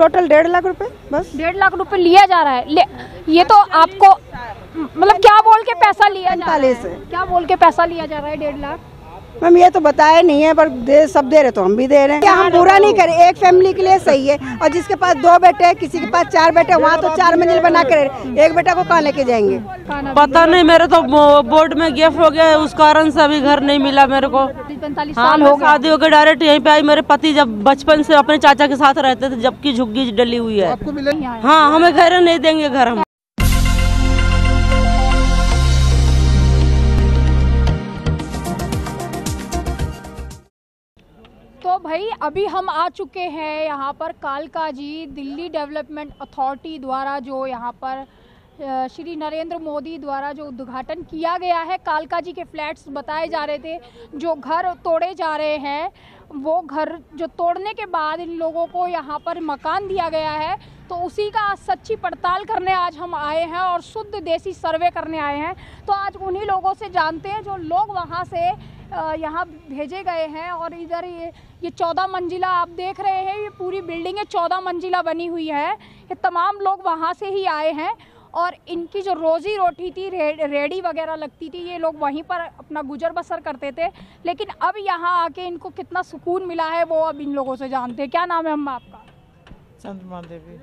Total डेढ़ लाख रुपए? बस। डेढ़ लाख रुपए लिया जा रहा है। ये तो आपको मतलब क्या बोल के पैसा लिया जा रहा है। क्या बोल के पैसा लिया जा रहा है डेढ़ लाख? मैम ये तो बताया नहीं है पर दे सब दे रहे तो हम भी दे रहे हैं। क्या हम पूरा नहीं करें एक फैमिली के लिए सही है और जिसके पास दो बेटे हैं किसी के पास चार बेटे वहाँ तो चार मंजिल बना कर एक बेटा को कहाँ लेके जाएँगे? पता नहीं मेरे तो बोर्ड में गिफ्ट हो गया उस कारण से अभी घर नहीं मिला मेरे को। हाँ साल हो गए शादी होकर डायरेक्ट यहीं पे आई मेरे पति जब बचपन से अपने चाचा के साथ रहते थे जबकि झुग्गी डली हुई है। हाँ हमें घर नहीं देंगे घर हम भाई, अभी हम आ चुके हैं यहाँ पर कालका जी दिल्ली डेवलपमेंट अथॉरिटी द्वारा जो यहाँ पर श्री नरेंद्र मोदी द्वारा जो उद्घाटन किया गया है। कालका जी के फ्लैट्स बताए जा रहे थे, जो घर तोड़े जा रहे हैं, वो घर जो तोड़ने के बाद इन लोगों को यहाँ पर मकान दिया गया है। तो उसी का सच्ची पड़ताल करने आज हम आए हैं और शुद्ध देसी सर्वे करने आए हैं। तो आज उन्हीं लोगों से जानते हैं जो लोग वहाँ से यहाँ भेजे गए हैं और इधर ये ये चौदह मंजिला आप देख रहे हैं ये पूरी बिल्डिंग है चौदह मंजिला बनी हुई है। ये तमाम लोग वहाँ से ही आए हैं और इनकी जो रोज़ी रोटी थी रे, रेडी वगैरह लगती थी ये लोग वहीं पर अपना गुजर बसर करते थे। लेकिन अब यहाँ आके इनको कितना सुकून मिला है वो अब इन लोगों से जानते हैं। क्या नाम है अम्मा आपका? चंद्रमा देवी।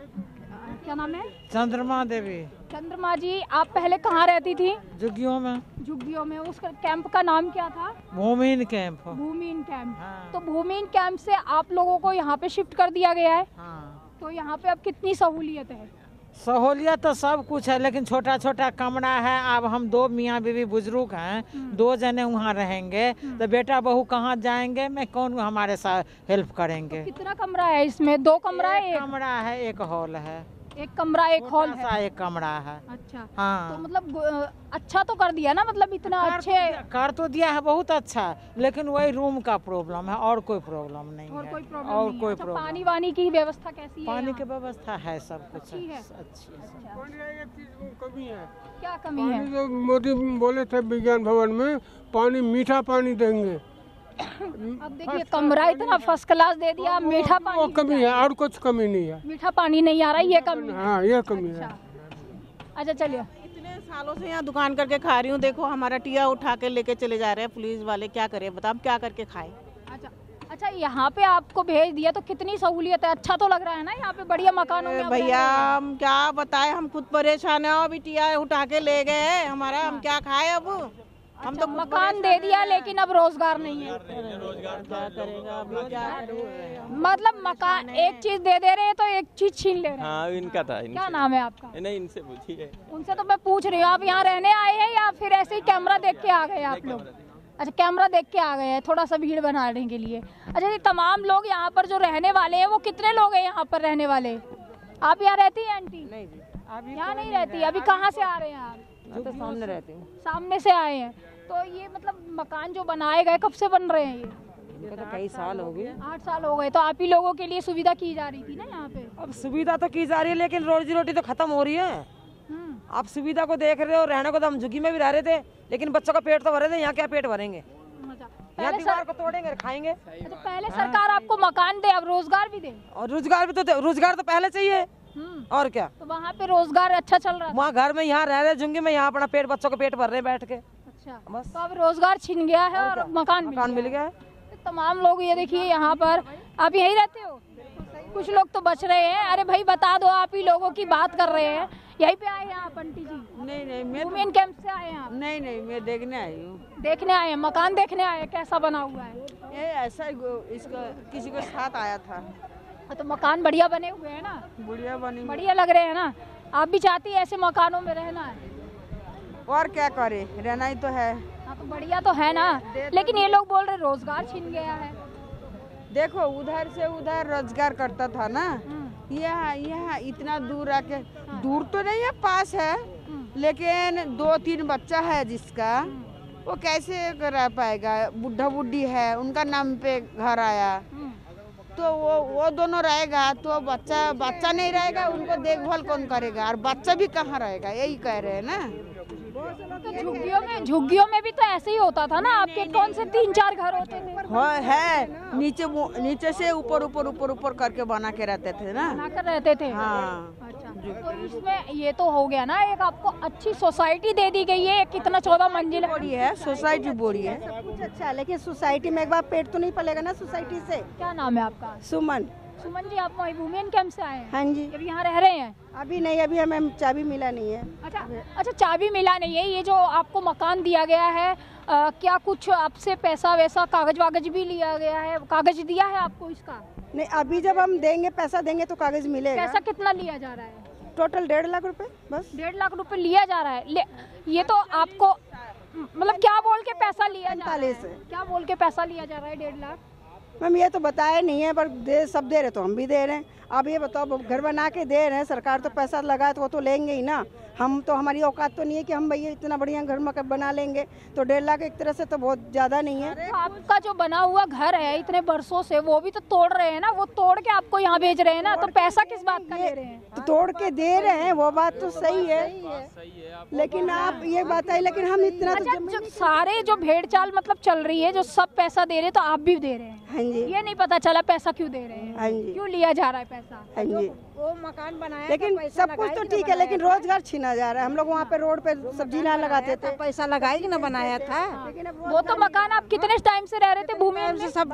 क्या नाम है? चंद्रमा देवी। चंद्रमा जी आप पहले कहाँ रहती थी? जुगियों में। झुग्गियों में। उस कैंप का नाम क्या था? भूमिन कैंप। भूमिन कैंप। हाँ। तो भूमिन कैंप से आप लोगों को यहाँ पे शिफ्ट कर दिया गया है? हाँ। तो यहाँ पे अब कितनी सहूलियत है? सहूलियत तो सब कुछ है लेकिन छोटा छोटा कमरा है। अब हम दो मियाँ बीवी बुज़ुर्ग हैं। दो जने वहाँ रहेंगे। तो बेटा बहू कहाँ जाएँगे? मैं कौन हमारे साथ हेल्प करेंगे। तो कितना कमरा है इसमें? दो कमरा है कमरा है एक हॉल है। एक कमरा एक हॉल है। एक कमरा है। अच्छा हाँ। तो मतलब अच्छा तो कर दिया ना मतलब इतना कर अच्छे कर तो दिया है बहुत अच्छा लेकिन वही रूम का प्रॉब्लम है और कोई प्रॉब्लम नहीं और है कोई प्रॉब्लम और नहीं कोई अच्छा, प्रॉब्लम पानी वानी की व्यवस्था कैसी है पानी की व्यवस्था है सब कुछ अच्छी है? अच्छी है कमी है। क्या कमी है? मोदी बोले थे विज्ञान भवन में पानी मीठा पानी देंगे। अब देखिए कमरा इतना फ़र्स्ट क्लास दे दिया मीठा वो पानी कमी है और कुछ कमी नहीं है। मीठा पानी नहीं आ रहा ये कमी है। हाँ ये कमी है। अच्छा। चलिए। इतने सालों से यहाँ दुकान करके खा रही हूँ देखो हमारा टिया उठा के लेके चले जा रहे हैं पुलिस वाले क्या करे बताओ क्या करके खाए? अच्छा अच्छा यहाँ पे आपको भेज दिया तो कितनी सहूलियत है? अच्छा तो लग रहा है ना यहाँ पे बढ़िया मकान में अरे भैया हैं। हम क्या बताएँ हम खुद परेशान है अभी टिया उठा के ले गए हैं हमारा हम क्या खाए अब? हम अच्छा, मकान दे दिया लेकिन अब रोज़गार नहीं है। मतलब मकान एक चीज़ दे दे रहे हैं तो एक चीज़ छीन ले रहे हैं। हाँ इनका था इनसे। क्या नाम है आपका? नहीं इनसे पूछिए। उनसे तो मैं पूछ रही हूँ आप यहाँ रहने आए हैं या फिर ऐसे ही कैमरा देख के आ गए आप लोग? अच्छा कैमरा देख के आ गए हैं थोड़ा सा भीड़ बनाने के लिए। अच्छा ये तमाम लोग यहाँ पर जो रहने वाले हैं वो कितने लोग हैं यहाँ पर रहने वाले? आप यहाँ रहती हैं आंटी? नहीं जी यहाँ नहीं रहती अभी कहाँ से आ रहे हैं आप? मैं तो सामने रहती हूँ। सामने से आए हैं। तो ये मतलब मकान जो बनाए गए कब से बन रहे हैं ये? इनको तो कई साल हो गए। आठ साल हो गए। तो आप ही लोगों के लिए सुविधा की जा रही थी ना यहाँ पे? अब सुविधा तो की जा रही है लेकिन रोजी रोटी तो खत्म हो रही है। हम्म, आप सुविधा को देख रहे हो रहने को तो हम झुग्गी में भी रह रहे थे लेकिन बच्चों का पेट तो भरे थे यहाँ क्या पेट भरेंगे? अच्छा पहले सर, को तोड़ेंगे खाएँगे। अच्छा पहले सरकार आपको मकान दे अब रोज़गार भी दे। और रोज़गार भी तो रोज़गार तो पहले चाहिए। और क्या? तो वहाँ पे रोज़गार अच्छा चल रहा वहाँ घर में यहाँ रह रहे झुंगी में यहाँ अपना पेट बच्चों का पेट भर रहे बैठ के। अच्छा। बस। तो अब रोज़गार छिन गया है और मकान मिल मकान गया मिल गया है। तो तमाम लोग ये देखिए यहाँ पर आप यही रहते हो? कुछ लोग तो बच रहे हैं। अरे भाई बता दो आप ही लोगों की बात कर रहे हैं। यहीं पे आए हैं आप आंटी जी? नहीं नहीं मैं वुमेन कैंप से आए हैं आप? नहीं नहीं मैं देखने आई हूँ। देखने आए हैं मकान देखने आए कैसा बना हुआ है? ये ऐसा इसका किसी के साथ आया था। तो मकान बढ़िया बने हुए हैं ना? बुढ़िया बनी बढ़िया लग रहे हैं ना? आप भी चाहती है ऐसे मकानों में रहना? है और क्या करे? रहना ही तो है। हाँ तो बढ़िया तो है ना? लेकिन ये लोग बोल रहे रोज़गार छिन गया है। देखो उधर से उधर रोज़गार करता था ना? यहाँ यहाँ इतना दूर आके। हाँ। दूर तो नहीं है पास है। हम्म, लेकिन दो तीन बच्चा है जिसका वो कैसे रह पाएगा? बुढ़ा बुढ़ी है उनका नाम पे घर आया। तो वो वो दोनों रहेगा तो बच्चा बच्चा नहीं रहेगा उनको देखभाल कौन करेगा? और बच्चा भी कहाँ रहेगा? यही कह रहे हैं ना। तो झुग्गियों में झुग्गियों में भी तो ऐसे ही होता था ना आपके कौन से तीन चार घर होते थे? हाँ, है। नीचे नीचे से ऊपर ऊपर ऊपर ऊपर करके बना के रहते थे ना। बना कर रहते थे? हाँ। तो इसमें ये तो हो गया ना एक आपको अच्छी सोसाइटी दे दी गई है कितना चौदह मंजिल है। बोरी है सोसाइटी बोरी है। सब कुछ अच्छा है लेकिन सोसाइटी में एक बार पेट तो नहीं पलेगा ना सोसाइटी से। क्या नाम है आपका? सुमन। सुमन जी आप वुमेन कैंप से आए हैं? हाँ जी। अभी यहाँ रह रहे हैं? अभी नहीं अभी हमें चाबी मिला नहीं है। अच्छा अच्छा चाबी मिला नहीं है ये जो आपको मकान दिया गया है अ, क्या कुछ आपसे पैसा वैसा कागज़ वागज भी लिया गया है? कागज़ दिया है आपको इसका? नहीं अभी जब हम देंगे पैसा देंगे तो कागज़ मिलेगा। पैसा कितना लिया जा रहा है? टोटल डेढ़ लाख रुपए बस। डेढ़ लाख रुपए लिया जा रहा है। ये तो आपको मतलब क्या बोल के पैसा लिया जा रहा है। क्या बोल के पैसा लिया जा रहा है डेढ़ लाख? मैम ये तो बताया नहीं है पर दे सब दे रहे तो हम भी दे रहे हैं। अब ये बताओ घर बना के दे रहे हैं सरकार तो पैसा लगाए तो वो तो लेंगे ही ना। हम तो हमारी औकात तो नहीं है कि हम भैया इतना बढ़िया घर मकान बना लेंगे तो डेढ़ लाख एक तरह से तो बहुत ज़्यादा नहीं है। आपका जो बना हुआ घर है इतने बरसों से वो भी तो तोड़ रहे हैं ना वो तोड़ के आपको यहाँ भेज रहे हैं ना तो पैसा किस बात का ले रहे हैं? तो तोड़ के दे रहे हैं वो बात तो सही है। लेकिन आप ये बात है लेकिन हम इतना तो अच्छा सारे जो भेड़ चाल मतलब चल रही है जो सब पैसा दे रहे तो आप भी दे रहे हैं? हाँ जी ये नहीं पता चला पैसा क्यों दे रहे हैं। हाँ जी। क्यों लिया जा रहा है पैसा? हाँ जी। वो मकान बनाया लेकिन सब कुछ तो ठीक है लेकिन रोज़गार छीना जा रहा है। हम लोग वहाँ पे रोड पे सब्ज़ी ना लगाते थे पैसा लगाई ना बनाया था? वो तो मकान आप कितने टाइम से रह रहे थे? भूमि सब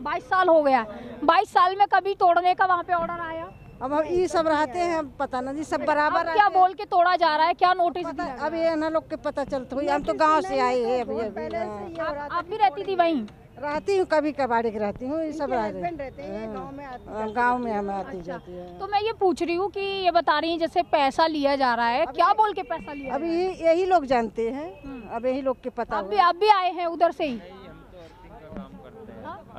बाईस साल हो गया। बाईस साल में कभी तोड़ने का वहाँ पे ऑर्डर आया? अब हम ये सब रहते हैं पता ना जी सब बराबर अब क्या बोल के तोड़ा जा रहा है? क्या नोटिस दिया अब ये ना लोग के पता चलता हुई हम तो गाँव से आए हैं अभी अभी हाँ। आप भी रहती थी वहीं? रहती हूँ कभी कबाड़ी की रहती हूँ ये सब रहते हैं। गाँव में आते हाँ, गाँव में हम आती जाती है। तो मैं ये पूछ रही हूँ कि ये बता रही हैं जैसे पैसा लिया जा रहा है क्या बोल के पैसा लिया अब यही यही लोग जानते हैं अब यही लोग के पता आप भी आप भी आए हैं उधर से ही?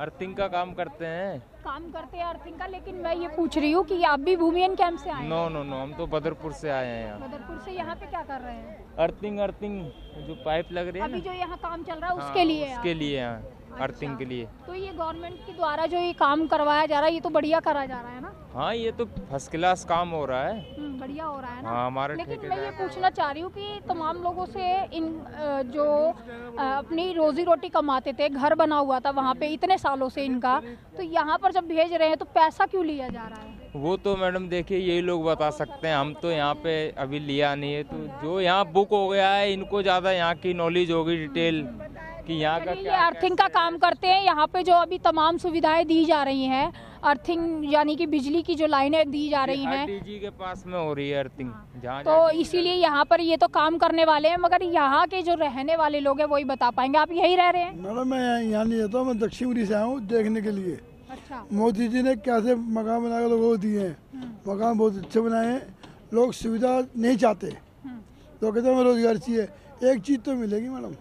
अर्थिंग का काम करते हैं। काम करते हैं। अर्थिंग का लेकिन मैं ये पूछ रही हूँ कि आप भी भूमियन कैंप से आए नो नो नो हम तो बदरपुर से आए हैं यहाँ। बदरपुर से यहाँ पे क्या कर रहे हैं? अर्थिंग अर्थिंग जो पाइप लग रही है अभी जो यहाँ काम चल रहा है हाँ, उसके लिए है उसके लिए यहाँ। अर्थिंग के लिए। तो ये गवर्नमेंट के द्वारा जो ये काम करवाया जा रहा है ये तो बढ़िया करा जा रहा है ना? हाँ ये तो फ़र्स्ट क्लास काम हो रहा है। हम्म, बढ़िया हो रहा है ना? हाँ हमारे लेकिन मैं ये पूछना चाह रही हूँ कि तमाम लोगों से इन जो अपनी रोजी रोटी कमाते थे घर बना हुआ था वहाँ पे इतने सालों से इनका तो यहाँ पर जब भेज रहे हैं तो पैसा क्यों लिया जा रहा है? वो तो मैडम देखिए यही लोग बता सकते हैं हम तो यहाँ पे अभी लिया नहीं है तो जो यहाँ बुक हो गया है इनको ज़्यादा यहाँ की नॉलेज होगी डिटेल कि यहाँ का क्या अर्थिंग का काम करते हैं। यहाँ पे जो अभी तमाम सुविधाएँ दी जा रही हैं अर्थिंग यानी कि बिजली की जो लाइनें दी जा रही हैं। डीजी के पास में हो रही है अर्थिंग तो इसीलिए यहाँ पर ये तो काम करने वाले हैं मगर यहाँ के जो रहने वाले लोग हैं वही बता पाएँगे। आप यही रह रहे हैं? मैडम मैं यहाँ नहीं रहता हूँ मैं दक्षिण उड़ी से आया हूँ देखने के लिए। अच्छा। मोदी जी ने कैसे मकान बना के लोगों को दिए हैं? मकान बहुत अच्छे बनाए हैं। लोग सुविधा नहीं चाहते। लोग कहते हैं हमें रोज़गार चाहिए। एक चीज़ तो मिलेगी मैडम।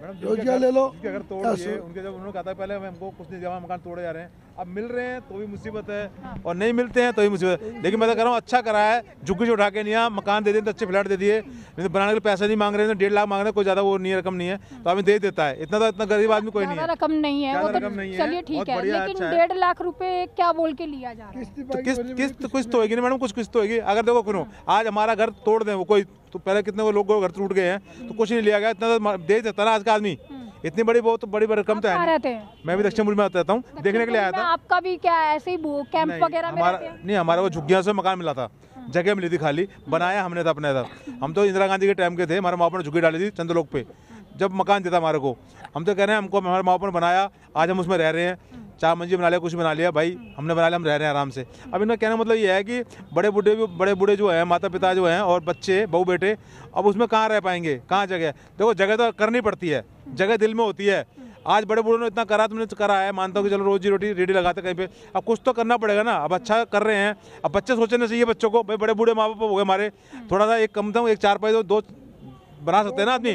रोज़गार ले लो। घर तोड़ दिए उनके जब उन्होंने कहा था पहले हमको कुछ नहीं दिया मकान तोड़े जा रहे हैं। अब मिल रहे हैं तो भी मुसीबत है। और नहीं मिलते हैं तो भी मुसीबत है। लेकिन मैं तो कह रहा हूँ अच्छा करा है। झुग्गी से उठा के नहीं आया मकान दे दिए तो अच्छे फ्लैट दे दिए। नहीं तो बनाने के लिए पैसा नहीं मांग रहे हैं तो डेढ़ लाख मांग रहे हैं कोई ज़्यादा वो नहीं रकम नहीं है। तो हमें दे देता है। इतना तो इतना गरीब आदमी कोई नहीं है। रकम नहीं है तो रकम नहीं है, चलिए ठीक है लेकिन अच्छा डेढ़ लाख रुपए क्या बोल के लिया जा रहा है? किस्त किस्त कुछ तो होगी ना मैडम? कुछ किस्त तो होगी? अगर देखो सुनो आज हमारा घर तोड़ दें वो कोई तो पहले कितने वो लोग घर टूट गए हैं तो कुछ नहीं लिया गया इतना दे देता ना आज का आदमी। इतनी बड़ी बहुत बड़ी रकम तो है हैं? मैं भी दक्षिण में रहता हूँ। देखने के लिए आया था। आपका भी क्या ऐसे ही कैंप वगैरह हमारा नहीं हमारा वो झुग्गिया से मकान मिला था। जगह मिली थी खाली बनाया हमने था अपने था हम तो इंदिरा गांधी के टाइम के थे हमारे माँ ने झुग्गी डाली थी चंद्रलोक पे। जब मकान देता हमारे को। हम तो कह रहे हैं हमको हमारे माँ बाप ने बनाया आज हम उसमें रह रहे हैं। चार मंजिल बना लिया कुछ बना लिया भाई हमने बना लिया हम रह रहे हैं आराम से। अब इनका कहना मतलब ये है कि बड़े बूढ़े भी बड़े बूढ़े जो हैं माता पिता जो हैं और बच्चे बहू बेटे अब उसमें कहाँ रह पाएँगे? कहाँ जगह? देखो जगह तो करनी पड़ती है जगह दिल में होती है। आज बड़े बूढ़ों ने इतना करा तुमने तो करा है मानता हूँ कि चलो रोजी रोटी रेडी लगाते कहीं पे। अब कुछ तो करना पड़ेगा ना अब अच्छा कर रहे हैं। अब बच्चे सोचने चाहिए बच्चों को भाई बड़े बूढ़े माँ बाप हो गए हमारे। थोड़ा सा एक कम था एक चार पाई दो, दो बना सकते हैं ना आदमी।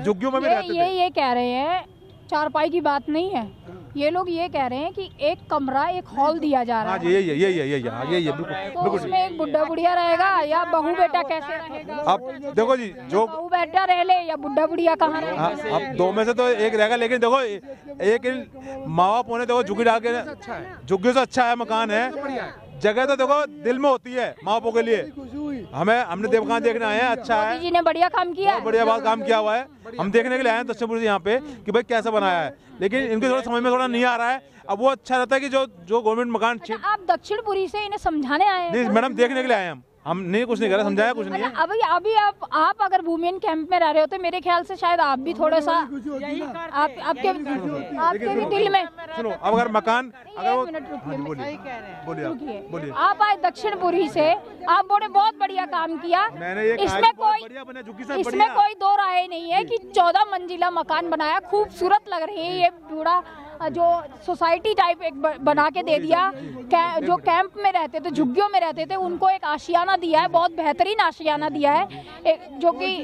झुग्गियों में भी ये रहते ये ये कह रहे हैं चारपाई की बात नहीं है। ये लोग ये कह रहे हैं कि एक कमरा एक हॉल दिया जा रहा हाँ है। ये यही ये यही ये यही है हाँ, यही बिल्कुल बिल्कुल। उसमें एक बुढ़ा बुढ़िया रहेगा या बहू बेटा कैसे रहेगा? अब देखो जी जो बहू बेटा रह ले या बुढ़ा बुढ़िया कहाँ रहे हाँ अब दो में से तो एक रहेगा लेकिन देखो एक माँ बाप होने देखो झुग्गी डाल के झुग्गी से अच्छा है मकान है। जगह तो देखो दिल में होती है माँ बो के लिए। हमें हमने देवकान देखने आए हैं अच्छा है। जी ने बढ़िया काम किया है। बढ़िया बात काम किया हुआ है। हम देखने के लिए आए हैं दक्षिणपुर यहाँ पे कि भाई कैसे बनाया है। लेकिन इनके थोड़ा समझ में थोड़ा नहीं आ रहा है। अब वो अच्छा रहता है कि जो जो गवर्नमेंट मकान अच्छा आप दक्षिणपुरी से इन्हें समझाने आए हैं मैडम देखने के लिए आए हम। हम नहीं कुछ नहीं कर रहे समझाया कुछ नहीं है। अच्छा अभी अभी आप आप अगर वुमेन कैंप में रह रहे हो तो मेरे ख्याल से शायद आप भी थोड़ा सा आप आपके आपके भी दिल में सुनो अब अगर मकान अगर हाँ बोलिए। बोलिए आप, रुकिए। बोलिए। आप आए दक्षिणपुरी से आप बोले बहुत बढ़िया काम किया। इसमें कोई इसमें कोई दो राय नहीं है कि चौदह मंजिला मकान बनाया खूबसूरत लग रही है ये पूरा। जो सोसाइटी टाइप एक बना के दे दिया। कै, जो कैंप में रहते थे झुग्गियों में रहते थे उनको एक आशियाना दिया है बहुत बेहतरीन आशियाना दिया है। जो कि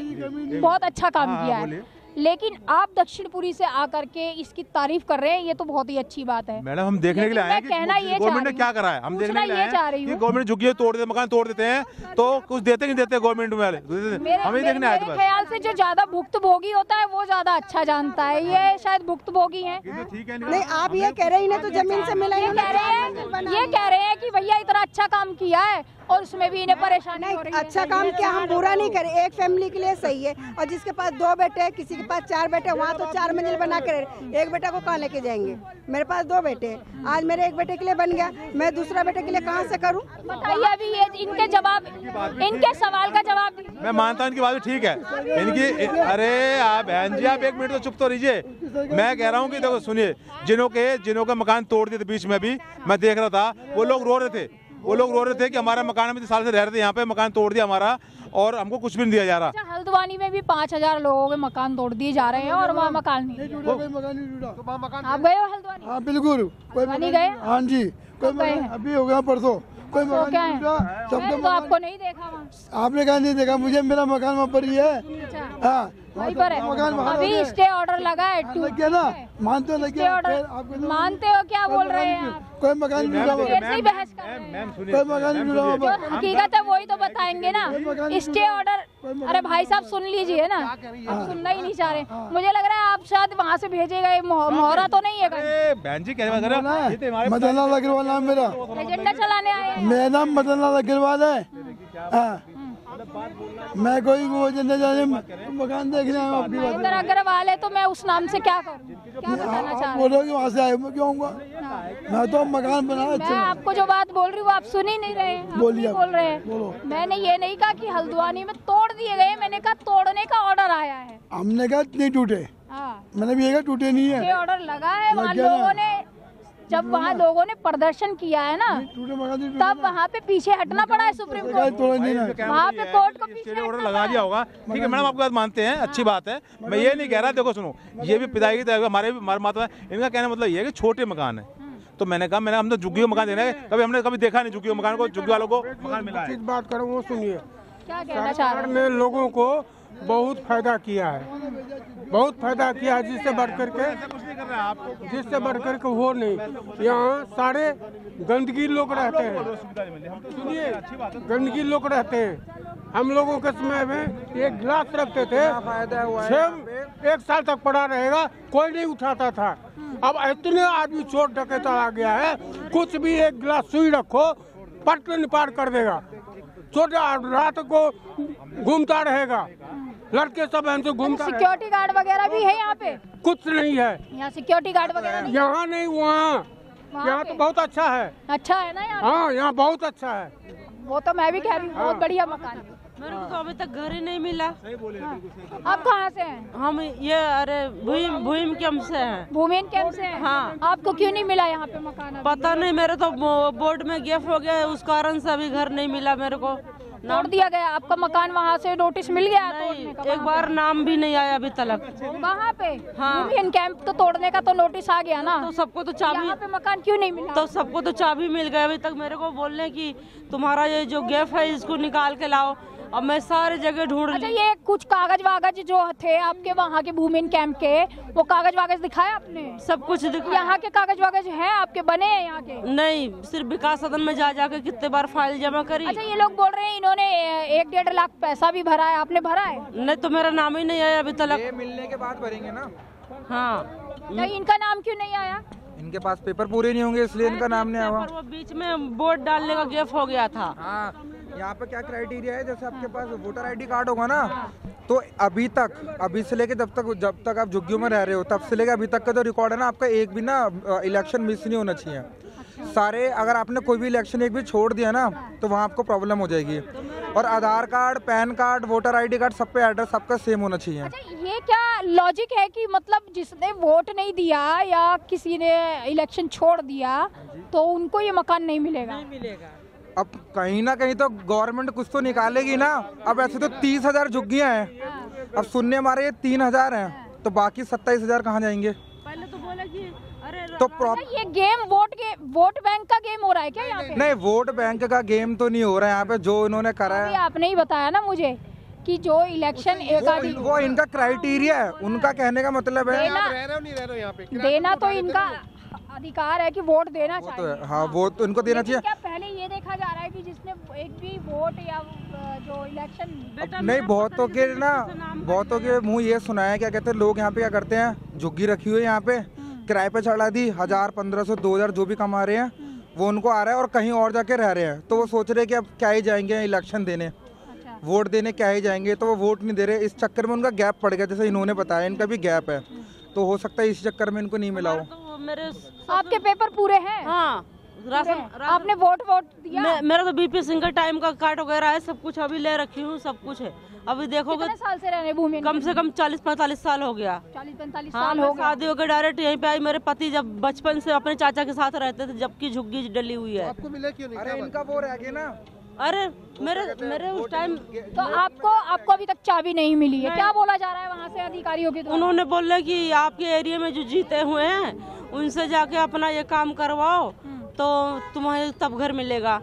बहुत अच्छा काम हाँ, किया है बोलिए। लेकिन आप दक्षिणपुरी से आकर के इसकी तारीफ़ कर रहे हैं ये तो बहुत ही अच्छी बात है। मैडम हम देखने के लिए आए हैं कहना ये गवर्नमेंट ने क्या करा है? हम देखने के लिए चाह हैं रही कि हूँ। गवर्नमेंट झुग्गी तोड़ देते मकान तोड़ देते हैं तो कुछ देते नहीं देते गवर्नमेंट वाले। मेरे, हम ही देखने आए ख्याल से जो ज़्यादा भुक्त भोगी होता है वो ज़्यादा अच्छा जानता है। ये शायद भुक्त भोगी हैं ठीक है नहीं आप ये कह रहे ही ना तो ज़मीन से मिला ये कह रहे हैं ये कह रहे हैं कि भैया इतना अच्छा काम किया है और उसमें भी इन्हें परेशानी हो है। अच्छा काम क्या हम बुरा नहीं करें एक फैमिली के लिए सही है और जिसके पास दो बेटे हैं किसी के पास चार बेटे वहाँ तो चार मंजिल बना के रहे एक बेटा को कहाँ लेके जाएँगे? मेरे पास दो बेटे हैं। आज मेरे एक बेटे के लिए बन गया मैं दूसरा बेटे के लिए कहाँ से करूँ? बताइए अभी ये इनके जवाब इनके सवाल का जवाब मैं मानता हूँ इनकी बात ठीक है। इनकी अरे आप बहन जी आप एक मिनट तो चुप तो रहिए। मैं कह रहा हूँ कि देखो सुनिए जिनों के जिनों के मकान तोड़ दिए थे बीच में भी मैं देख रहा था वो लोग रो रहे थे। वो लोग रो रहे थे कि हमारा मकान हम इतने साल से रह रहे थे यहाँ पे मकान तोड़ दिया हमारा और हमको कुछ भी नहीं दिया जा रहा। अच्छा हल्द्वानी में भी पाँच हज़ार लोगों के मकान तोड़ दिए जा रहे हैं और वहाँ मकान नहीं मकान आप गए हो हल्द्वानी? हाँ बिल्कुल। हल्द्वानी गए? हाँ जी? अभी हो गया परसों। कोई तो मकान क्या है? टूटा तो आपको नहीं देखा आपने कहा नहीं देखा मुझे मेरा मकान वहाँ पर ही है। अच्छा। हाँ वहाँ वहीं पर है। अभी स्टे ऑर्डर लगा है। हाँ, टू लग गया ना? मानते स्टे ऑर्डर आपको तो- मानते हो क्या बोल रहे हैं कोई मकान नहीं ही बहस कर रहे हैं। मैम कोई मकान नहीं हकीकत है वही तो बताएँगे ना। स्टे ऑर्डर अरे भाई साहब सुन लीजिए ना। आप सुनना ही नहीं चाह रहे। मुझे लग रहा है आप शायद वहाँ से भेजे गए मोहरा तो नहीं है कहीं। बहन जी कहने कर रहे हो। ये तो हमारे मदन लाल अग्रवाल नाम मेरा। एजेंडा चलाने आए हैं। मेरा नाम मदन लाल अग्रवाल है। हाँ। मैं कोई वो जन्ने जाने मकान देखने आया हूँ आपकी बात। अगर अग्रवाल है तो मैं उस नाम से क्या करूँ? क्या बताना चाह आप रहे वहाँ से आए मैं क्यों आऊँगा? मैं तो मकान बना? मैं अच्छा। आपको जो बात बोल रही हूँ आप सुन ही नहीं रहे बोलिए बोल रहे हैं। मैंने ये नहीं कहा कि हल्द्वानी में तोड़ दिए गए मैंने कहा तोड़ने का ऑर्डर आया है। हमने कहा नहीं टूटे। हाँ। मैंने भी ये कहा टूटे नहीं है। ऑर्डर लगा है वहाँ लोगों ने जब वहाँ लोगों ने प्रदर्शन किया है ना तब वहाँ पे पीछे हटना पड़ा है सुप्रीम कोर्ट। वहाँ पे कोर्ट को पीछे ऑर्डर लगा दिया होगा। ठीक है मैडम आपकी बात मानते हैं अच्छी बात है। मैं ये नहीं कह रहा देखो सुनो ये भी पिताई की हमारे भी हमारे माता इनका कहना मतलब ये है कि छोटे मकान है। तो मैंने कहा मैंने हम तो झुग्गी मकान देना है कभी हमने कभी देखा नहीं झुग्गी मकान को झुग्गी वालों को। मकान मिला है। बात करो वो सुनिए। क्या कहना चाह रहे ने लोगों को बहुत फ़ायदा किया है। बहुत फ़ायदा किया है जिससे बढ़ करके जिससे बढ़ करके हो नहीं। यहाँ सारे गंदगी लोग रहते हैं। सुनिए गंदगी लोग रहते हैं। हम लोगों के समय में एक गिलास रखते थे। एक साल तक पड़ा रहेगा कोई नहीं उठाता था। अब इतने आदमी चोट डकैता आ गया है कुछ भी एक गिलास सुई रखो पट निपार कर देगा। छोटा रात को घूमता रहेगा। लड़के सब हमसे घूमता रहेगा सिक्योरिटी गार्ड वगैरह भी है यहाँ पे? कुछ नहीं है। यहाँ सिक्योरिटी गार्ड वगैरह यहाँ नहीं? वहाँ। यहाँ तो बहुत अच्छा है। अच्छा है ना यहाँ हाँ यहाँ बहुत अच्छा है। वो तो मैं भी कह रही हूँ बहुत बढ़िया मकान है। मेरे को तो अभी तक घर ही नहीं मिला। आप कहाँ से हैं? हम ये अरे भूम भूम कैंप से हैं। भूमिन कैंप से हैं? हाँ। आपको क्यों नहीं मिला यहाँ पे मकान पता नहीं मेरे तो बोर्ड में गैप हो गया है, उस कारण से अभी घर नहीं मिला मेरे को। तोड़ दिया गया आपका मकान वहाँ से नोटिस मिल गया तोड़ने का एक बार नाम भी नहीं आया अभी तक। कहाँ पे? हाँ। कैंप तो तोड़ने का तो नोटिस आ गया ना। तो सबको तो चाबी पे मकान क्यों नहीं मिला? तो सबको तो चाबी मिल गया। अभी तक मेरे को बोलने की तुम्हारा ये जो गैप है इसको निकाल के लाओ। अब मैं सारे जगह ढूंढ अच्छा ये कुछ कागज़ वागज जो थे आपके वहाँ के भूमिन कैंप के वो कागज़ वागज दिखाए आपने? सब कुछ यहाँ के कागज़ वागज है आपके बने हैं यहाँ के? नहीं सिर्फ़ विकास सदन में जा जाकर कितने बार फ़ाइल जमा करी। अच्छा ये लोग बोल रहे हैं इन्होंने एक डेढ़ लाख पैसा भी भरा है आपने भरा है? नहीं तो मेरा नाम ही नहीं आया अभी तक। मिलने के बाद भरेंगे ना। हाँ। नहीं इनका नाम क्यों नहीं आया? इनके पास पेपर पूरे नहीं होंगे इसलिए इनका नाम नहीं आया। वो बीच में बोर्ड डालने का गैप हो गया था। हाँ। यहाँ पे क्या क्राइटेरिया है? जैसे आपके पास वोटर आईडी कार्ड होगा ना तो अभी तक अभी से लेके जब तक जब तक आप झुग्गियों में रह रहे हो तब से लेके अभी तक का जो रिकॉर्ड है ना आपका एक भी ना इलेक्शन मिस नहीं होना चाहिए। सारे अगर आपने कोई भी इलेक्शन एक भी छोड़ दिया ना तो वहाँ आपको प्रॉब्लम हो जाएगी। और Aadhaar card PAN card voter ID card सब पे एड्रेस सबका सेम होना चाहिए। अच्छा ये क्या लॉजिक है कि मतलब जिसने वोट नहीं दिया या किसी ने इलेक्शन छोड़ दिया तो उनको ये मकान नहीं मिलेगा। अब कहीं ना कहीं तो गवर्नमेंट कुछ तो निकालेगी ना। अब ऐसे तो तीस हज़ार झुग्गियाँ हैं। अब सुनने हमारे ये तीन हज़ार हैं। तो बाकी सत्ताईस हज़ार कहाँ जाएँगे? पहले तो बोले कि अरे तो प्रॉप ये गेम वोट के वोट बैंक का गेम हो रहा है क्या यहाँ पे? नहीं वोट बैंक का गेम तो नहीं हो रहा है। यहाँ पे जो इन्होंने करा है। आपने ही बताया ना मुझे कि जो इलेक्शन वो, वो इनका क्राइटेरिया है। उनका कहने का मतलब है देना देना तो इनका अधिकार है कि वोट देना वो तो चाहिए। है। हाँ वो तो इनको देना चाहिए। क्या पहले ये देखा जा रहा है कि जिसने एक भी वोट या जो इलेक्शन नहीं बहुतों के ना बहुतों के मुँह ये सुना है क्या कहते हैं लोग यहाँ पे क्या करते हैं झुग्गी रखी हुई है यहाँ पे किराए पे चढ़ा दी हज़ार पंद्रह सौ दो हज़ार जो भी कमा रहे हैं वो उनको आ रहा है और कहीं और जाके रह रहे हैं। तो वो सोच रहे हैं कि अब क्या ही जाएँगे इलेक्शन देने। अच्छा। वोट देने क्या ही जाएँगे तो वो वोट नहीं दे रहे। इस चक्कर में उनका गैप पड़ गया जैसे इन्होंने बताया इनका भी गैप है। तो हो सकता है इस चक्कर में इनको नहीं मिला हो। तो मेरे आपके पेपर पूरे हैं? हाँ। राशन आपने वोट वोट दिया? मे- मेरा तो बीपी सिंह का टाइम का कार्ड वगैरह है सब कुछ अभी ले रखी हूँ सब कुछ है। अभी देखोगे कितने साल से रहने भूमि कम से कम चालीस पैंतालीस साल हो गया। चालीस पैंतालीस हाँ साल हो गए शादी होकर डायरेक्ट यहीं पे आई मेरे पति जब बचपन से अपने चाचा के साथ रहते थे जबकि झुग्गी डली हुई है। अरे इनका वो रह गया ना। अरे मेरे मेरे उस टाइम तो आपको आपको अभी तक चाबी नहीं मिली है? क्या बोला जा रहा है वहाँ से अधिकारियों के उन्होंने बोला कि आपके एरिया में जो जीते हुए हैं उनसे जाके अपना ये काम करवाओ तो तुम्हें तब घर मिलेगा।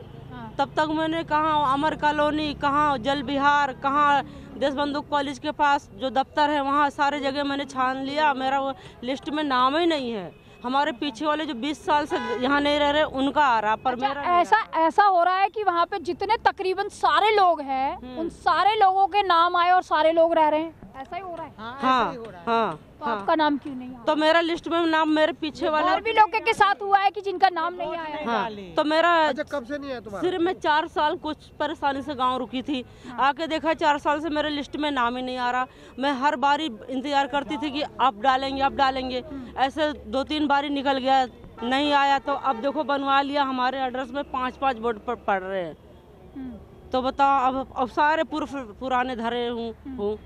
तब तक मैंने कहा अमर कॉलोनी कहाँ जल बिहार कहाँ देश बंदूक कॉलेज के पास जो दफ्तर है वहाँ सारे जगह मैंने छान लिया। मेरा वो लिस्ट में नाम ही नहीं है। हमारे पीछे वाले जो 20 साल से यहाँ नहीं रह रहे उनका आ रहा पर मेरा ऐसा ऐसा हो रहा है कि वहाँ पे जितने तकरीबन सारे लोग हैं उन सारे लोगों के नाम आए और सारे लोग रह रहे हैं? ऐसा ही हो रहा है। हाँ हाँ तो हाँ, आपका नाम क्यों नहीं आया तो मेरा लिस्ट में नाम मेरे पीछे वाला और भी लोगों के साथ हुआ है कि जिनका नाम नहीं आया है। हाँ तो मेरा कब से नहीं है तुम्हारा? सिर्फ़ मैं चार साल कुछ परेशानी से गाँव रुकी थी। आके देखा चार साल से मेरे लिस्ट में नाम ही नहीं आ रहा। मैं हर बारी इंतज़ार करती थी कि आप डालेंगे अब डालेंगे। ऐसे दो तीन बारी निकल गया नहीं आया। तो अब देखो बनवा लिया हमारे एड्रेस में पाँच पाँच वोट पर पड़ रहे हैं। तो बताओ अब अब सारे पुर, पुराने धरे हूँ हूँ।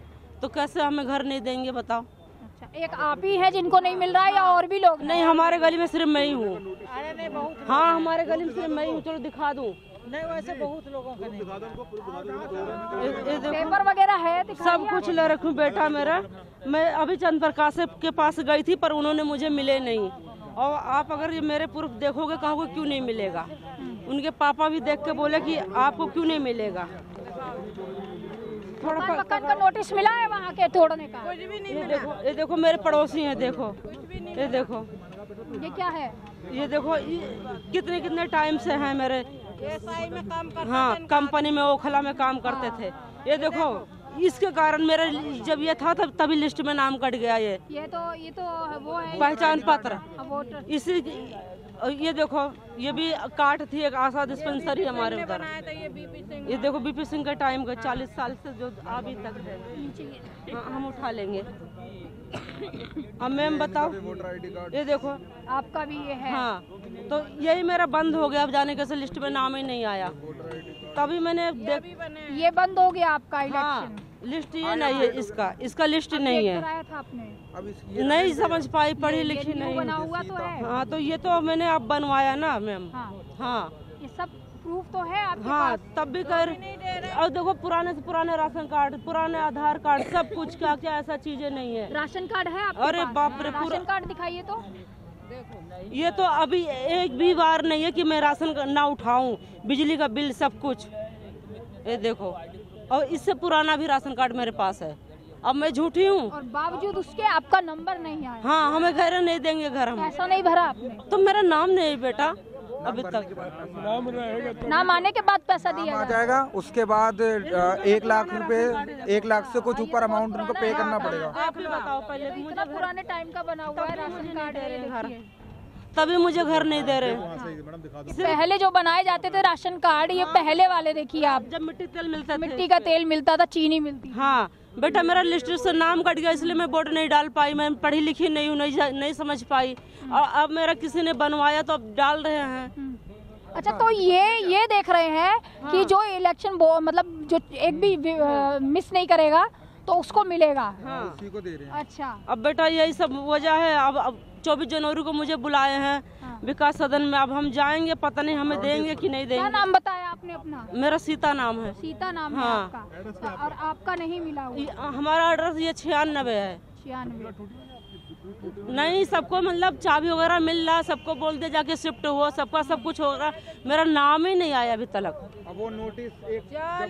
तो कैसे हमें घर नहीं देंगे बताओ। अच्छा एक आप ही है जिनको नहीं मिल रहा है या और भी लोग नहीं हमारे गली में सिर्फ़ मैं ही हूँ। हाँ हमारे गली में सिर्फ़ मैं ही हूँ चलो दिखा दूँ। नहीं वैसे बहुत लोगों का नहीं। पेपर वगैरह है सब कुछ ले रखूँ बेटा मेरा। मैं अभी चंद प्रकाश के पास गई थी पर उन्होंने मुझे मिले नहीं। और आप अगर ये मेरे प्रूफ देखोगे कहोगे क्यों नहीं मिलेगा? उनके पापा भी देख के बोले कि आपको क्यों नहीं मिलेगा? थोड़ा मकान मकान का नोटिस मिला है वहाँ के तोड़ने का? कुछ भी ये देखो ये देखो मेरे पड़ोसी हैं देखो। ये देखो। ये क्या है? ये देखो ये कितने कितने टाइम से हैं मेरे हाँ कंपनी में ओखला में काम करते थे। ये देखो इसके कारण मेरा जब ये था तब तभी लिस्ट में नाम कट गया ये। ये तो ये तो वो है। पहचान पत्र। वोटर ये देखो ये भी काट थी एक आशा डिस्पेंसरी हमारे उधर। ये देखो बीपी सिंह के टाइम का चालीस साल से जो अभी तक है। हाँ, हम उठा लेंगे। अब मैम बताओ। ये देखो। आपका भी ये है। हाँ तो यही मेरा बंद हो गया। अब जाने कैसे लिस्ट में नाम ही नहीं आया। तभी मैंने देख ये बंद हो गया आपका हाँ इलेक्शन लिस्ट ये नहीं है इसका। इसका लिस्ट नहीं है। कराया था आपने। अब इस नहीं समझ पाई पढ़ी लिखी नहीं। बना हुआ तो है। हाँ तो ये तो मैंने अब बनवाया ना मैम। हाँ। हाँ। ये सब प्रूफ तो है आपके हाँ पास? तब भी कर और देखो पुराने से पुराने राशन कार्ड पुराने आधार कार्ड सब कुछ क्या क्या ऐसा चीज़ें नहीं है। राशन कार्ड है आपके अरे पास? बाप रे, पूरा- राशन कार्ड दिखाइए तो। ये तो अभी एक भी बार नहीं है कि मैं राशन ना उठाऊं। बिजली का बिल सब कुछ। ये देखो। और इससे पुराना भी राशन कार्ड मेरे पास है। अब मैं झूठी हूँ। और बावजूद उसके आपका नंबर नहीं आया। हाँ हमें घर नहीं देंगे घर हम। ऐसा नहीं भरा आपने? तो मेरा नाम नहीं है बेटा अभी तक। नाम नाम आने के बाद पैसा नाम दिया आ जाएगा। उसके बाद एक लाख रुपए एक लाख से कुछ ऊपर अमाउंट उनको पे करना पड़ेगा। आप ही बताओ पहले इतना पुराने टाइम का बना हुआ है राशन कार्ड है। तभी मुझे घर नहीं दे रहे। पहले जो बनाए जाते थे राशन कार्ड ये पहले वाले देखिए आप। जब मिट्टी तेल मिलता मिट्टी का तेल मिलता था चीनी मिलती हाँ बेटा मेरा लिस्ट से नाम कट गया इसलिए मैं वोट नहीं डाल पाई मैं पढ़ी लिखी नहीं हूँ नहीं, नहीं समझ पाई। और अब मेरा किसी ने बनवाया तो अब डाल रहे हैं। अच्छा तो ये ये देख रहे हैं कि जो इलेक्शन मतलब जो एक भी मिस नहीं करेगा तो उसको मिलेगा। हाँ। उसी को दे रहे हैं। अच्छा। अब बेटा यही सब वजह है अब अब चौबीस जनवरी को मुझे बुलाए हैं। विकास सदन में अब हम जाएँगे पता नहीं हमें देंगे कि नहीं क्या देंगे। नाम बताया आपने अपना? मेरा सीता नाम है। सीता नाम है हाँ। आपका। और आपका नहीं मिला हमारा एड्रेस ये छियानबे है। छियानवे नहीं सबको मतलब चाबी वगैरह मिल रहा सबको बोल दे जाके शिफ्ट हो सबका सब कुछ हो रहा। मेरा नाम ही नहीं आया अभी तक। अब वो नोटिस एक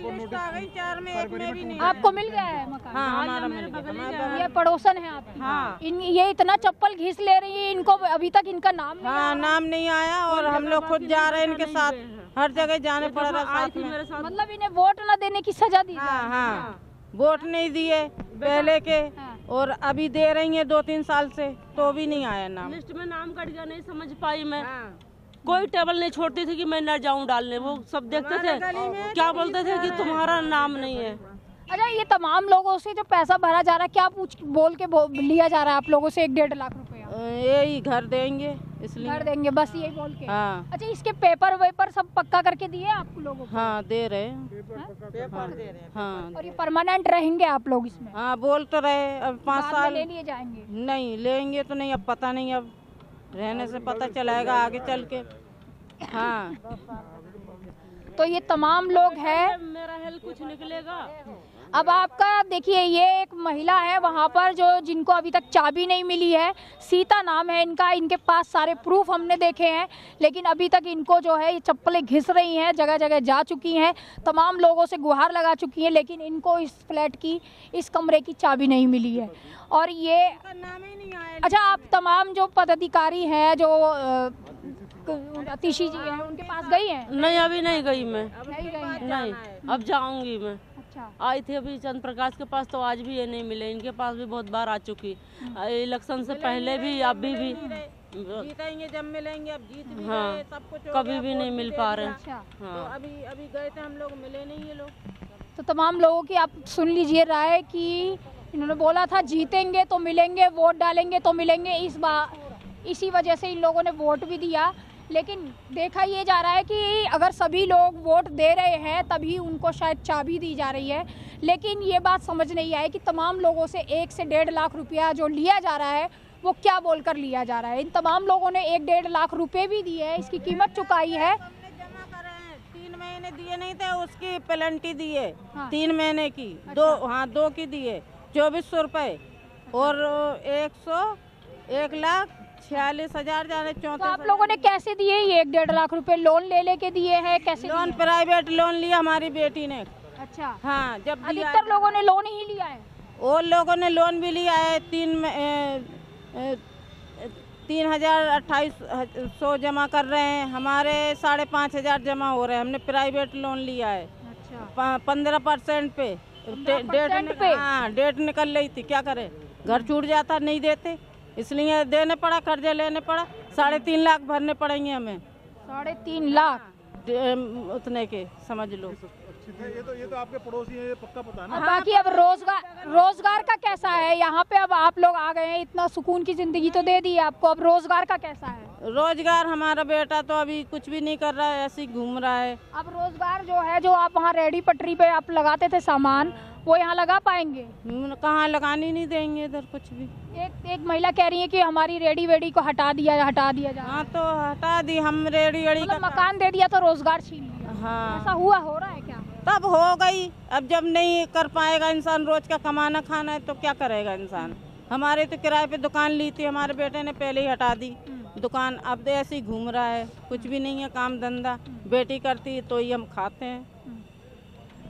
वो नोटिस आपको मिल गया है मकान? हाँ हमारा मिल गया। ये पड़ोसन है आपकी हाँ। इन ये इतना चप्पल घिस ले रही है इनको अभी तक इनका नाम नहीं हाँ नाम नहीं आया और हम लोग खुद जा रहे हैं इनके साथ। हर जगह जाने पड़ रहा है साथ में। मतलब इन्हें वोट न देने की सजा दी हाँ। हाँ। वोट नहीं दिए पहले के। और अभी दे रही है दो तीन साल से तो भी नहीं आया नाम। लिस्ट में नाम कट गया नहीं समझ पाई मैं। कोई टेबल नहीं छोड़ती थी कि मैं न जाऊँ डालने वो सब देखते थे। क्या बोलते थे कि तुम्हारा नाम नहीं है। अच्छा ये तमाम लोगों से जो पैसा भरा जा रहा है क्या पूछ बोल के बो- लिया जा रहा है आप लोगों से एक डेढ़ लाख रुपया? यही घर देंगे। इसलिए। कर देंगे बस यही बोल के। हाँ। अच्छा इसके पेपर वेपर सब पक्का करके दिए आप लोगों को? हाँ दे रहे हैं। हाँ। और ये परमानेंट रहेंगे आप लोग इसमें? हाँ बोल तो रहे अब पाँच साल ले लिए जाएँगे। नहीं लेंगे तो नहीं अब पता नहीं अब रहने से पता चलाएगा आगे चल के। हाँ। तो ये तमाम लोग हैं। मेरा हेल्थ कुछ निकलेगा? अब आपका देखिए ये एक महिला है वहाँ पर जो जिनको अभी तक चाबी नहीं मिली है। सीता नाम है इनका इनके पास सारे प्रूफ हमने देखे हैं लेकिन अभी तक इनको जो है ये चप्पलें घिस रही हैं जगह जगह जा चुकी हैं तमाम लोगों से गुहार लगा चुकी हैं लेकिन इनको इस फ्लैट की इस कमरे की चाबी नहीं मिली है। और ये अच्छा आप तमाम जो पदाधिकारी हैं जो अतिशी जी हैं उनके पास गई हैं? नहीं अभी नहीं गई मैं। नहीं गई नहीं अब जाऊँगी मैं। अच्छा। आई थी अभी चंद प्रकाश के पास तो आज भी ये नहीं मिले। इनके पास भी बहुत बार आ चुकी। इलेक्शन से पहले भी अभी भी जीतेंगे जब मिलेंगे अब जीत भी हाँ। गए सब कुछ कभी भी नहीं मिल पा। रहे। अच्छा तो हाँ। अभी अभी गए थे हम लोग मिले नहीं ये लोग। तो तमाम लोगों की आप सुन लीजिए राय कि इन्होंने बोला था जीतेंगे तो मिलेंगे वोट डालेंगे तो मिलेंगे इस बार इसी वजह से इन लोगों ने वोट भी दिया। लेकिन देखा ये जा रहा है कि अगर सभी लोग वोट दे रहे हैं तभी उनको शायद चाबी दी जा रही है। लेकिन ये बात समझ नहीं आई कि तमाम लोगों से एक से डेढ़ लाख रुपया जो लिया जा रहा है वो क्या बोलकर लिया जा रहा है? इन तमाम लोगों ने एक डेढ़ लाख रुपए भी दिए हैं इसकी कीमत चुकाई है। हमने जमा करे हैं। तीन महीने दिए नहीं थे उसकी पेनल्टी दिए। हाँ। तीन महीने की। अच्छा। दो हाँ दो की दिए। चौबीस सौ रुपये और एक सौ एक लाख छियालीस हज़ार जाने तो चौंतीस आप लोगों ने कैसे दिए ये एक डेढ़ लाख रुपए लोन ले लेके दिए हैं? कैसे लोन प्राइवेट लोन लिया हमारी बेटी ने। अच्छा। हाँ जब अधिकतर लोगों ने लोन ही लिया है? और लोगों ने लोन भी लिया है तीन ए, ए, तीन हज़ार अट्ठाईस सौ जमा कर रहे हैं। हमारे साढ़े पाँच हज़ार जमा हो रहे हैं। हमने प्राइवेट लोन लिया है। अच्छा। पंद्रह परसेंट पे। डेट पे? हाँ डेट निकल रही थी। क्या करे? घर छूट जाता नहीं देते। इसलिए देने पड़ा कर्जे लेने पड़ा। साढ़े तीन लाख भरने पड़ेंगे हमें। साढ़े तीन लाख? उतने के समझ लो। ये तो ये तो आपके पड़ोसी हैं ये पक्का पता है ना? बाकी अब रोज़गार रोज़गार का कैसा है? यहाँ पे अब आप लोग आ गए हैं इतना सुकून की ज़िंदगी तो दे दी आपको। अब रोज़गार का कैसा है? रोज़गार हमारा बेटा तो अभी कुछ भी नहीं कर रहा है ऐसे ही घूम रहा है। अब रोज़गार जो है जो आप वहाँ रेडी पटरी पे आप लगाते थे सामान वो यहाँ लगा पाएँगे? कहाँ लगाने नहीं देंगे इधर कुछ भी। एक एक महिला कह रही है कि हमारी रेडी वेडी को हटा दिया हटा दिया जाए हाँ तो हटा दी हम रेडी वेडी मतलब का मकान दे दिया तो रोज़गार छीन लिया। हाँ। ऐसा हुआ हो रहा है क्या? तब हो गई। अब जब नहीं कर पाएगा इंसान रोज का कमाना खाना है तो क्या करेगा इंसान? हमारे तो किराए पे दुकान ली थी हमारे बेटे ने पहले ही हटा दी। दुकान अब तो ऐसे ही घूम रहा है कुछ भी नहीं है काम धंधा। बेटी करती है तो ही हम खाते हैं।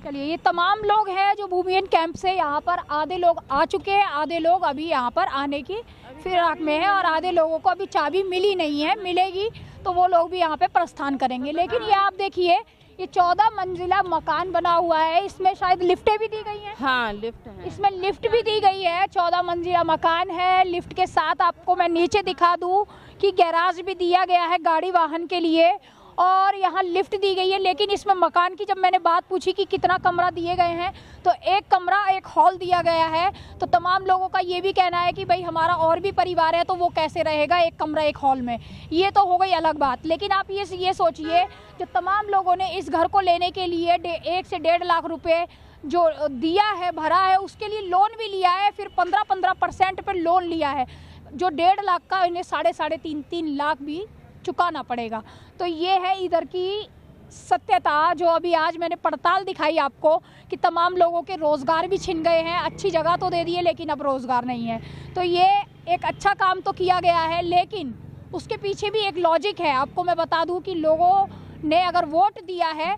चलिए ये तमाम लोग हैं जो भूमिहीन कैंप से यहाँ पर आधे लोग आ चुके हैं आधे लोग अभी यहाँ पर आने की फिराक में है और आधे लोगों को अभी चाबी मिली नहीं है मिलेगी तो वो लोग भी यहाँ पे प्रस्थान करेंगे। लेकिन ये आप देखिए ये चौदह मंजिला मकान बना हुआ है। इसमें शायद लिफ्टें भी दी गई हैं। हाँ लिफ्ट है। इसमें लिफ्ट भी दी गई है। चौदह मंजिला मकान है। लिफ्ट के साथ आपको मैं नीचे दिखा दूँ कि गैराज भी दिया गया है गाड़ी वाहन के लिए। और यहाँ लिफ्ट दी गई है, लेकिन इसमें मकान की जब मैंने बात पूछी कि कितना कमरा दिए गए हैं तो एक कमरा, एक हॉल दिया गया है। तो तमाम लोगों का ये भी कहना है कि भाई हमारा और भी परिवार है तो वो कैसे रहेगा एक कमरा, एक हॉल में? ये तो हो गई अलग बात। लेकिन आप ये ये सोचिए जो तमाम लोगों ने इस घर को लेने के लिए एक से डेढ़ लाख रुपये जो दिया है, भरा है, उसके लिए लोन भी लिया है, फिर पंद्रह पंद्रह परसेंट पर लोन लिया है। जो डेढ़ लाख का, इन्हें साढ़े साढ़े तीन तीन लाख भी चुकाना पड़ेगा। तो ये है इधर की सत्यता, जो अभी आज मैंने पड़ताल दिखाई आपको कि तमाम लोगों के रोज़गार भी छिन गए हैं, अच्छी जगह तो दे दी है लेकिन अब रोज़गार नहीं है। तो ये एक अच्छा काम तो किया गया है, लेकिन उसके पीछे भी एक लॉजिक है। आपको मैं बता दूँ कि लोगों ने अगर वोट दिया है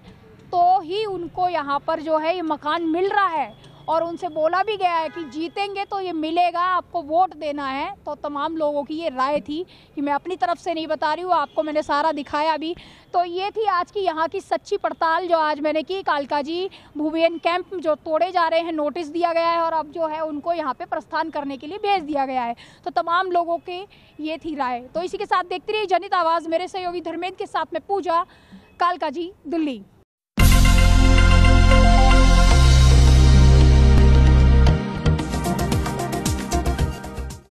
तो ही उनको यहाँ पर जो है ये मकान मिल रहा है। और उनसे बोला भी गया है कि जीतेंगे तो ये मिलेगा, आपको वोट देना है। तो तमाम लोगों की ये राय थी कि मैं अपनी तरफ़ से नहीं बता रही हूँ, आपको मैंने सारा दिखाया भी। तो ये थी आज की यहाँ की सच्ची पड़ताल जो आज मैंने की। कालका जी, भूवियन कैंप जो तोड़े जा रहे हैं, नोटिस दिया गया है और अब जो है उनको यहाँ पर प्रस्थान करने के लिए भेज दिया गया है। तो तमाम लोगों की ये थी राय। तो इसी के साथ देखते रहिए जनित आवाज़। मेरे सहयोगी धर्मेंद्र के साथ में पूजा। कालका जी, दिल्ली।